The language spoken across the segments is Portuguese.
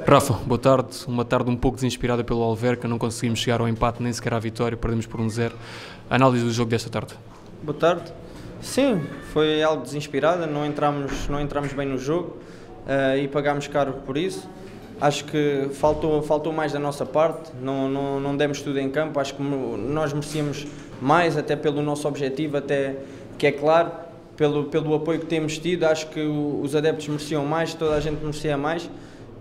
Rafa, boa tarde. Uma tarde um pouco desinspirada pelo Alverca, não conseguimos chegar ao empate nem sequer à vitória, perdemos por um zero. Análise do jogo desta tarde. Boa tarde. Sim, foi algo desinspirada, não entramos, não entramos bem no jogo uh, e pagámos caro por isso. Acho que faltou, faltou mais da nossa parte, não, não, não demos tudo em campo, acho que nós merecíamos mais, até pelo nosso objetivo, até que é claro, pelo, pelo apoio que temos tido, acho que os adeptos mereciam mais, toda a gente merecia mais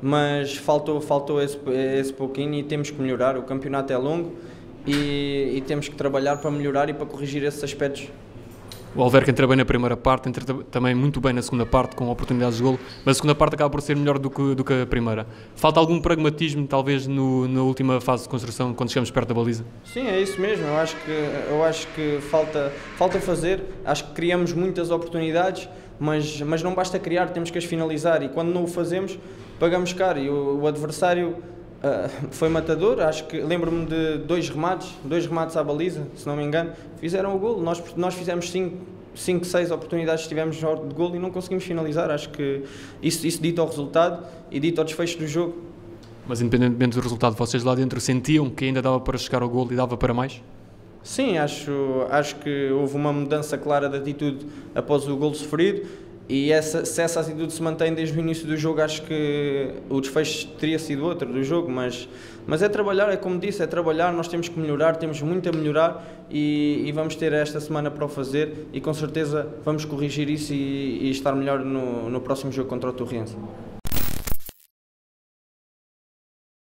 mas faltou, faltou esse, esse pouquinho e temos que melhorar. O campeonato é longo e, e temos que trabalhar para melhorar e para corrigir esses aspectos. O Alverca entra bem na primeira parte, entra também muito bem na segunda parte, com oportunidades de golo, mas a segunda parte acaba por ser melhor do que, do que a primeira. Falta algum pragmatismo, talvez, no, na última fase de construção, quando chegamos perto da baliza? Sim, é isso mesmo. Eu acho que, eu acho que falta, falta fazer. Acho que criamos muitas oportunidades, mas, mas não basta criar, temos que as finalizar. E quando não o fazemos, pagamos caro. E o, o adversário Uh, foi matador, acho que lembro-me de dois remates, dois remates à baliza, se não me engano, fizeram o gol. Nós, nós fizemos 5, 6 oportunidades, tivemos de gol e não conseguimos finalizar. Acho que isso, isso dita o resultado e dita o desfecho do jogo. Mas independentemente do resultado, vocês lá dentro sentiam que ainda dava para chegar ao gol e dava para mais? Sim, acho, acho que houve uma mudança clara de atitude após o gol sofrido e essa, se essa atitude se mantém desde o início do jogo, acho que o desfecho teria sido outro do jogo, mas, mas é trabalhar, é como disse, é trabalhar, nós temos que melhorar, temos muito a melhorar e, e vamos ter esta semana para o fazer e com certeza vamos corrigir isso e, e estar melhor no, no próximo jogo contra o Torrense.